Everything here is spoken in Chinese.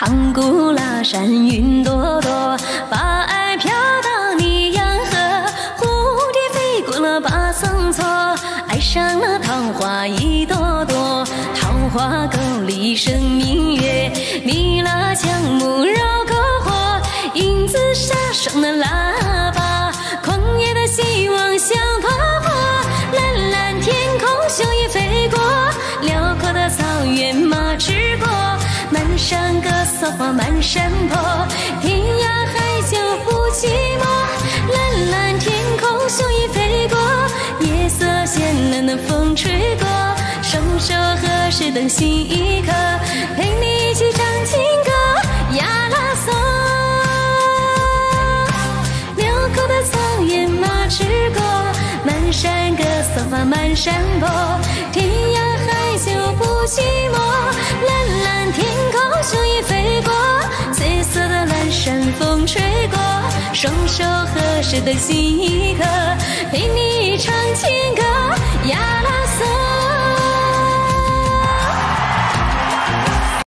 唐古拉山云朵朵，把爱飘到你洋河。蝴蝶飞过了八层错，爱上了桃花一朵朵。桃花沟里生明月，蜜蜡将木绕篝火。影子沙上的喇叭，狂野的希望像泼火。蓝蓝天空雄鹰飞过，辽阔的草原。山歌骚花满山坡，天涯海角不寂寞。蓝蓝天空雄鹰飞过，夜色渐冷的风吹过，双手合十等心一刻，陪你一起唱情歌呀啦嗦。辽阔的草原马驰过，满山歌骚花满山坡，天涯海角吹过，双手合十的心一刻，